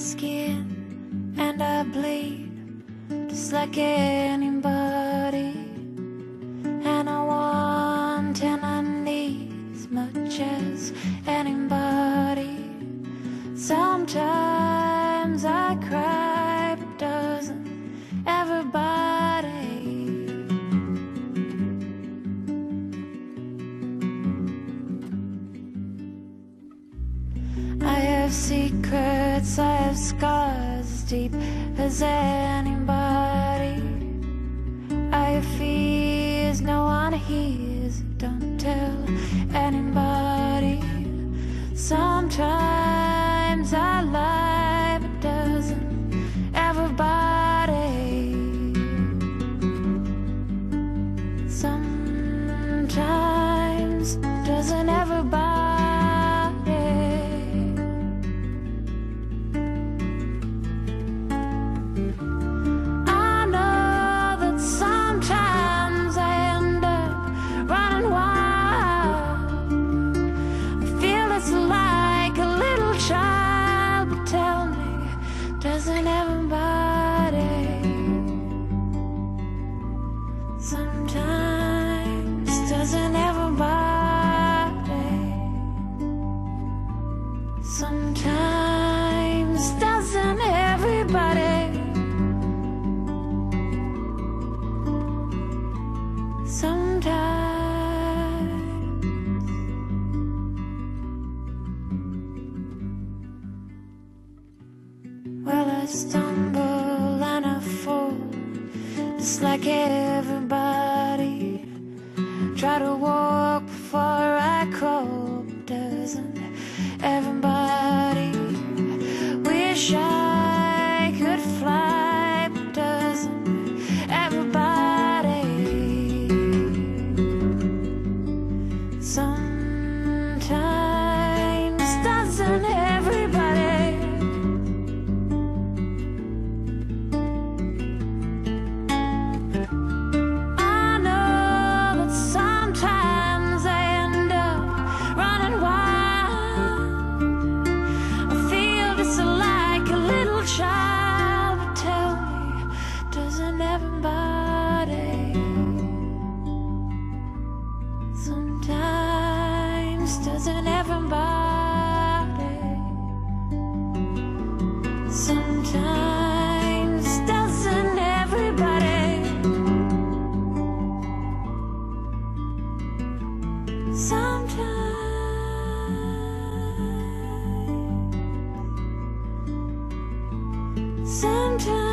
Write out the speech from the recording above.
skin and I bleed just like anybody. And I want and I need as much as anybody. Sometimes I cry, have secrets, I have scars as deep as anybody. I have fears no one hears, don't tell anybody. Sometimes I lie, but doesn't everybody? Sometimes Sometimes doesn't everybody? Sometimes doesn't everybody? Sometimes. Well, I stumble just like everybody. Try to walk before I crawl, doesn't everybody? Wish I could fly, doesn't everybody? Sometimes Sometimes doesn't everybody? Sometimes doesn't everybody? Sometimes. Sometimes.